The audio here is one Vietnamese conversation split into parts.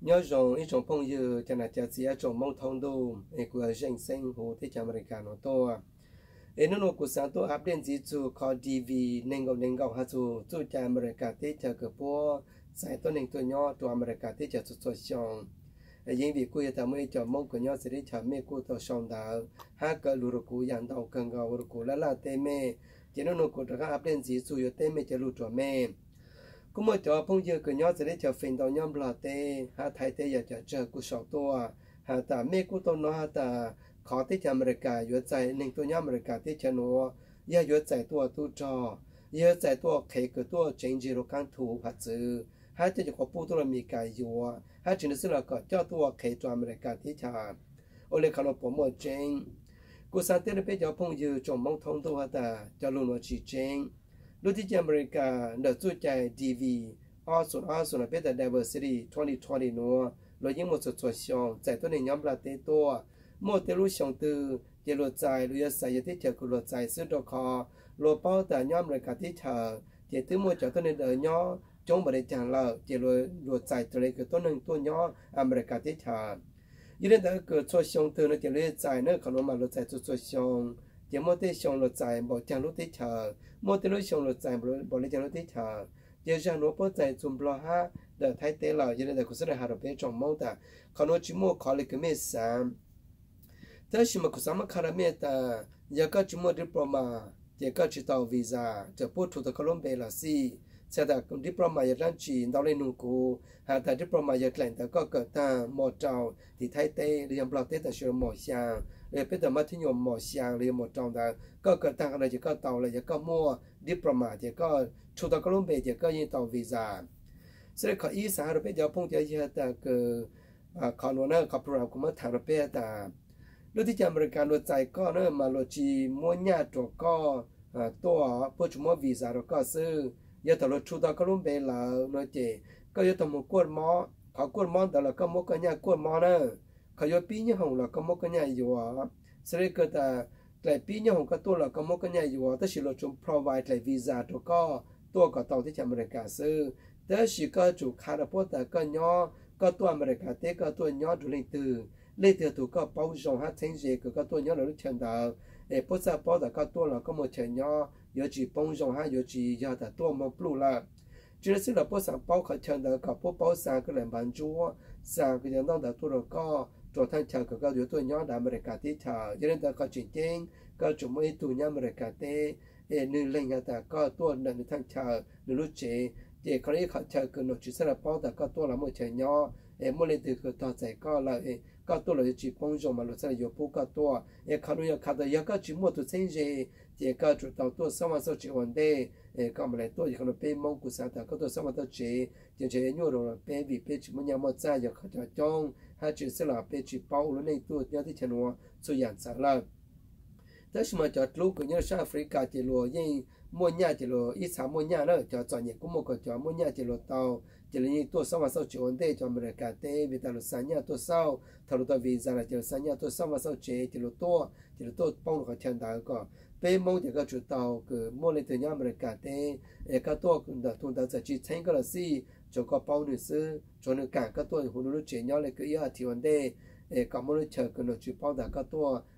nhớ rồi ít trong phong dư cho là chả chỉ trong mong thông đô của dân sinh hồ thế chả mình cả nó to eno no ku sa to update ji chu kho dv nengo nengo ha chu chu cha america te cha ko po sai to ning to nyo to america te cha chu chu chong yin bi ku ya ta mai cha mong ko nyo sri cha me ku to shong da ha ka lu ru ku yan dau kang ga ru ku la la te me jeno no ku ta update ji chu yo te me cha lu to me cũng mới cho phong giờ cái nhau sẽ để cho phình đầu nhóm là tê ha thay tê giờ cho chờ cú sáu tua ha ta mẹ cú tôi nó ha ta khó tê cho America yếu chạy nên tôi nhau America tê cho nó giờ yếu chạy tua tu cho giờ chạy tua khế cái tua change rồi căn thủ phát chữ ha tê cho có phụ tôi là mi cái yếu ha chỉ là là có cho tua khế cho America tê cho ô lê khả nó bỏ một change cú sáng tê nó biết cho phong giờ trong mong thông tu ha ta cho luôn nó chỉ ลูที่อเมริกาเดือดสู้ใจดีวีอ้อส่วนอ้อส่วนเป็นแต่ diversity 2020นัวเรายิ่งหมดสดสดชองใจตัวในย้อมปลาเตตัวหมดเตลูชองตือเจรจายหรือยาใส่ยาที่เจอกุหลาบใจซื้อดอกคอโลเป้าแต่ย้อมเลยกาที่เธอเจตื้อหมดจากตัวในเดือดย้อจงบริจาคเราเจรจายใจตัวเล็กตัวหนึ่งตัวย้ออเมริกาที่เธอยิ่งแต่เกิดสดชองตือในเจรจายเนื้อขนมมาเราใจสดสดชอง mua mỗi lối xong rồi chạy bỏ lấy tiền lối tí chờ giờ ra nó bỏ chạy chùm bỏ ha đợi thay tế là giờ này cũng sẽ hà được bên trong mong ta còn nó chỉ mua khó lấy cái mẹ sáng thế nhưng mà cũng sáng mà khá là mẹ ta giờ có chỉ mua diploma giờ có chỉ tàu visa giờ bút thủ tục Colombia là gì เสดกุนที่ประมาณยันจีนเราเลยนุกูหาแต่ที่ประมาณยันแหล่งแต่ก็เกิดตาหมอเจ้าที่ไทยเต้เรียนปลอดเต้แต่เชื่อหมอชางเลยเป็นแต่มัธยมหมอชียงเรียนหมอเจ้าแต่ก็เกิดตาอะไรจะก็เตาอะไรจะก็มั่วดิประมาณจะก็ชูตะกลุ่มเบจะก็ยินตาวีซ่าเสดขออีสานเราเป็นเจ้าพงเจ้าเยแต่เกิดขอโนเนอร์ขอพระรามกุมารฐานเราเป็นแต่ด้วที่จะบริการรถใจก็เนิ่มมาโลจีมั่วหน้าติตัวก็ตัวผู้ชุมวิสาเราก็ซื้อ giờ tao lo chú tao có lúc về là nói chị có giờ tao một cuốn mò họ cuốn mò đó là có một cái nhà cuốn mò nữa họ giờ pí như hồng là có một cái nhà dù sau đấy cơ ta, lại pí như hồng cái tôi là có một cái nhà dù à tất nhiên là chúng provide lại visa cho co tôi có tàu thì chạm được cả sư. Tất nhiên có chủ khá là bớt ta có nhỏ, có tôi mà cả tế, có tôi nhỏ chủ linh từ lấy từ tụ có bao rộng hát thánh gì có tôi nhỏ là lúc chân đầu để bớt ra bớt là có tôi là có một chuyện nhỏ giờ chỉ bao rộng hát giờ chỉ giờ đã tôi một blu là chỉ là là bớt sang bao khởi chân đạo cả bớt bao sang cái làm bán chúa sang cái nhân đã tôi là có cho thanh chờ của các tôi nhớ đã mà cả tí chờ cho nên ta có chuyện chính có chúng mới tụ nhớ mà cả tí để nên lên nhà ta có tôi là người thanh chờ người lúc chế để có thể khởi chờ của nó chỉ là bao đã có tôi là một chuyện nhỏ để mỗi lần từ cái tao chạy có là cả tôi là chỉ bông kato lo chi pongzhong ma lo tsa yo po kato wa e kalu ya kata ya ka chi mo to tsenje te ka chu ta to sama so chi wonde e ka ma le to ya no pe mong ku sa ta ka to sama ta che te che nyo ro pe bi pe chi mo nya mo tsa ya ka ta tong ha chi se la pe chi pao lo nei to ya ti chen wa so yan tsa la là thế mà cho lúc của nhớ sang Africa chỉ lúa nhưng mua nhà chỉ lúa ít sáng mua nhà nữa, cho chọn những cũng một cái cho mua nhà chỉ lúa tàu. Chỉ là như tôi sau mà sau chỉ ổn định cho America thế vì ta là sáng nhà tôi sau. Thằng tôi vì rằng là chỉ là sáng nhà tôi sau mà sau chế chỉ là tôi chỉ là tôi bông cái tiền đá có. Bên mong thì các chủ tàu cứ mua lên từ nhà cả thế cái tôi cũng đã thùng đã chỉ thành cái là gì cho có bao nhiêu sự cho nên cả cái tôi hôm nó chế nhau lại cái ý thì ổn định cái mua cái nó chỉ bao đã cái tôi là cái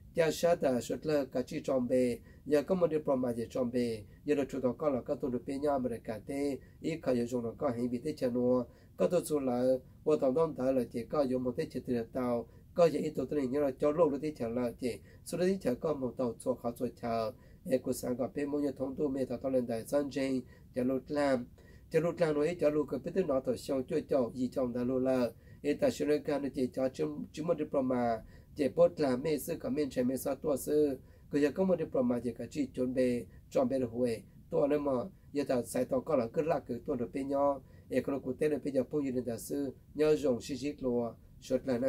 ya shata shutla kachi chombe ya kamode proma je chombe ya lo chuka kala ka to pe nya amre ka te e kha yo jong ka hi bi te chano ka to chu la wo tong dong da la je ka yo mo te che te ta ka je e to tre nya lo cho lo lo te chan la je so le cha ka mo ta cho kha cho cha e ku sang ka pe mo nya thong to me ta ta len da san chen ya lo tlam ya lo tlam lo e ya lo ka pe te na to xiang cho cho yi chong da lo la e ta shre ka ne je cha chim chim de proma chế bốt là mê sư cả miền chế mê sao tua sư. Cứ giờ có một diploma chế cả chỉ chuẩn bị chuẩn bị được huệ. Tua mà, giờ ta sai tao có là cứ là cứ tua được bên nhau. E có lúc cụ tế bây giờ phong như đến sư nhau dùng sĩ sĩ lùa. Sốt là nè.